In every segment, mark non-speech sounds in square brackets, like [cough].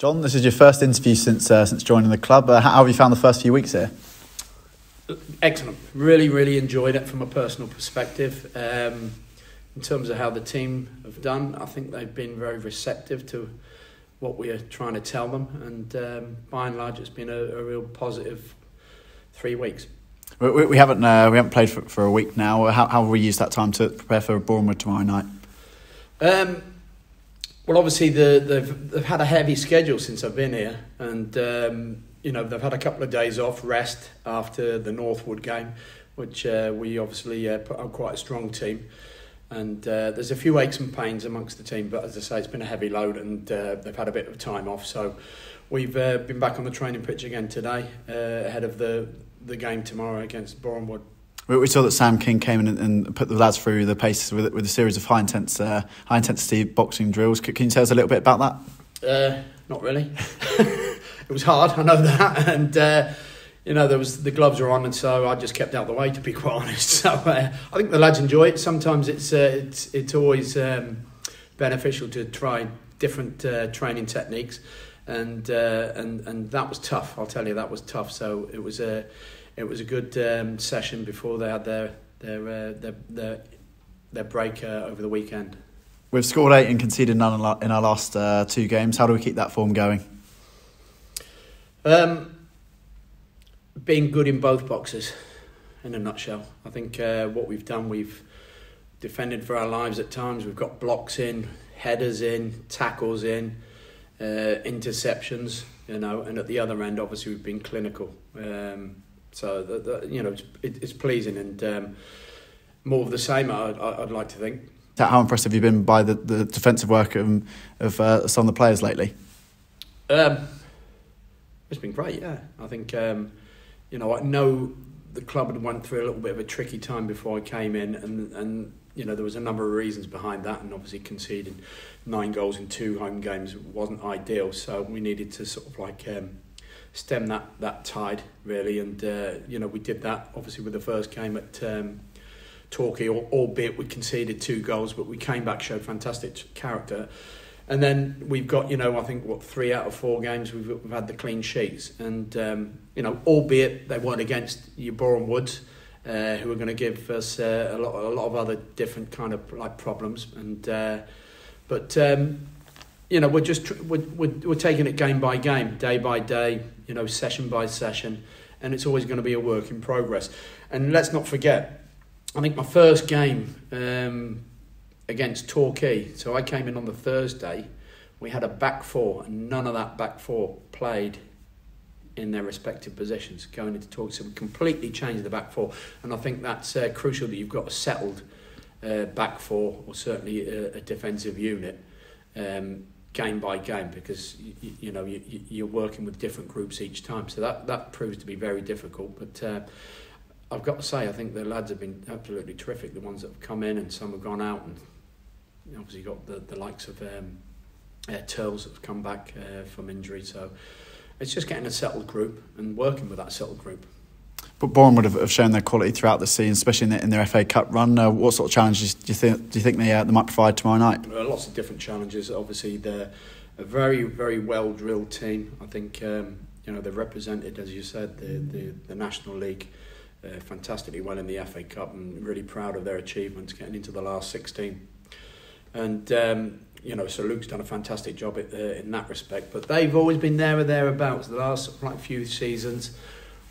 John, this is your first interview since uh, since joining the club. Uh, how have you found the first few weeks here? Excellent. Really, really enjoyed it from a personal perspective. Um, in terms of how the team have done, I think they've been very receptive to what we are trying to tell them, and um, by and large, it's been a, a real positive three weeks. We, we haven't uh, we haven't played for, for a week now. How, how have we used that time to prepare for Boreham Wood tomorrow night? Um, well, obviously the, they've they've had a heavy schedule since I've been here, and um, you know they've had a couple of days off rest after the Northwood game, which uh, we obviously uh, put on quite a strong team. And uh, there's a few aches and pains amongst the team, but as I say, it's been a heavy load, and uh, they've had a bit of time off. So we've uh, been back on the training pitch again today, uh, ahead of the the game tomorrow against Boreham Wood. We saw that Sam King came in and put the lads through the paces with, with a series of high intense, uh, high intensity boxing drills. Can you tell us a little bit about that? Uh, not really. [laughs] it was hard, I know that, [laughs] and uh, you know there was the gloves were on, and so I just kept out the way to be [laughs] quite honest. So uh, I think the lads enjoy it. Sometimes it's uh, it's it's always um, beneficial to try different uh, training techniques, and and and that was tough. I'll tell you that was tough. So it was a it was a good um, session before they had their their uh, their, their, their break uh, over the weekend. We've scored eight and conceded none in our last uh, two games. How do we keep that form going? Um, being good in both boxes, in a nutshell. I think uh, what we've done, we've defended for our lives at times. We've got blocks in, headers in, tackles in, uh, interceptions. You know, and at the other end, obviously, we've been clinical. Um, so the, the, you know, it's, it, it's pleasing and um, more of the same. I'd, I'd like to think. How impressed have you been by the, the defensive work of, of uh, some of the players lately? Um, it's been great. Yeah, I think um, you know I know the club had went through a little bit of a tricky time before I came in, and and you know there was a number of reasons behind that, and obviously conceding nine goals in two home games wasn't ideal. So we needed to sort of like um, stem that that tide really. And uh, you know we did that obviously with the first game at um, Torquay, albeit we conceded two goals, but we came back, showed fantastic character. And then we've got, you know, I think what three out of four games we've, we've had the clean sheets, and um, you know, albeit they weren't against your Boreham Woods, uh, who are going to give us uh, a lot, a lot of other different kind of like problems, and uh, but um, you know, we're just we're, we're, we're taking it game by game, day by day, you know, session by session, and it's always going to be a work in progress. And let's not forget, I think my first game um, against Torquay, so I came in on the Thursday. We had a back four, and none of that back four played in their respective positions going into Torquay. So we completely changed the back four, and I think that's uh, crucial that you've got a settled uh, back four, or certainly a, a defensive unit. Um, game by game because you, you know you, you're working with different groups each time. So that that proves to be very difficult. But uh, I've got to say, I think the lads have been absolutely terrific. The ones that have come in and some have gone out, and obviously got the the likes of um, uh, Turles that have come back uh, from injury. So it's just getting a settled group and working with that settled group. But Boreham Wood have, have shown their quality throughout the season, especially in, the, in their FA Cup run. Uh, what sort of challenges do you think do you think they, uh, they might provide tomorrow night? Uh, lots of different challenges. Obviously, they're a very very well drilled team. I think um, you know they've represented, as you said, the the, the National League. Uh, fantastically well in the FA Cup and really proud of their achievements getting into the last 16 and um, you know so Luke's done a fantastic job at, uh, in that respect but they've always been there or thereabouts the last like few seasons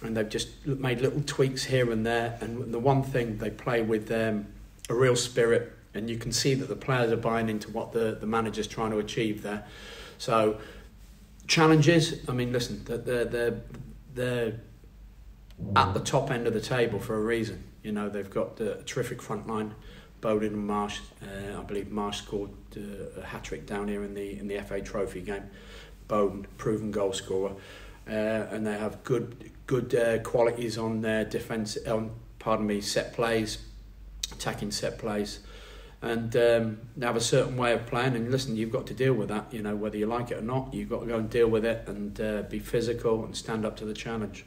and they've just made little tweaks here and there. And the one thing they play with um, a real spirit, and you can see that the players are buying into what the the manager's trying to achieve there. So challenges. I mean, listen, they're they're they're at the top end of the table for a reason. You know, they've got a terrific front line. Bowden and Marsh. Uh, I believe Marsh scored uh, a hat trick down here in the in the FA Trophy game. Bowden, proven goal scorer, uh, and they have good good uh, qualities on their defence, on pardon me, set plays, attacking set plays, and um, they have a certain way of playing. And listen, you've got to deal with that. You know whether you like it or not, you've got to go and deal with it and uh, be physical and stand up to the challenge.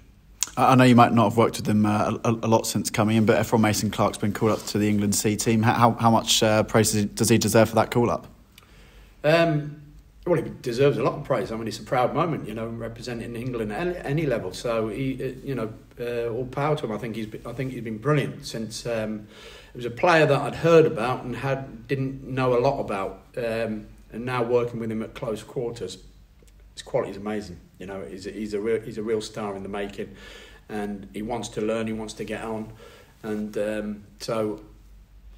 I know you might not have worked with them uh, a, a, lot since coming in, but Ephron Mason Clark's been called up to the England C team. How, how much uh, praise does he deserve for that call up? Um, well, he deserves a lot of praise. I mean, it's a proud moment, you know, representing England at any level. So he, uh, you know, uh, all power to him. I think he's, been, I think he's been brilliant since. Um, it was a player that I'd heard about and had didn't know a lot about, um, and now working with him at close quarters, his quality is amazing. You know, he's he's a real he's a real star in the making, and he wants to learn. He wants to get on, and um, so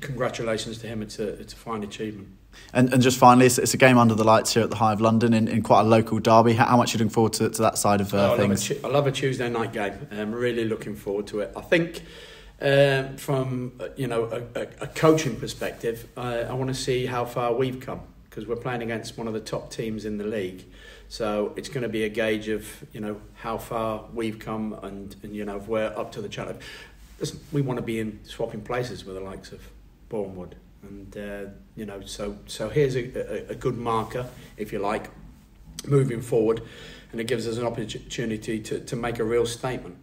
congratulations to him. It's a it's a fine achievement. And, and just finally, it's, it's, a game under the lights here at the Hive of London in, in quite a local derby. How, how much are you looking forward to, to that side of uh, oh, I things? Love a, I love a Tuesday night game. I'm really looking forward to it. I think um, from uh, you know a, a, a coaching perspective, uh, I want to see how far we've come because we're playing against one of the top teams in the league. So it's going to be a gauge of you know how far we've come and, and you know if we're up to the challenge. Listen, we want to be in swapping places with the likes of Boreham Wood, and uh, you know so so here's a, a, a good marker if you like moving forward, and it gives us an opportunity to, to make a real statement.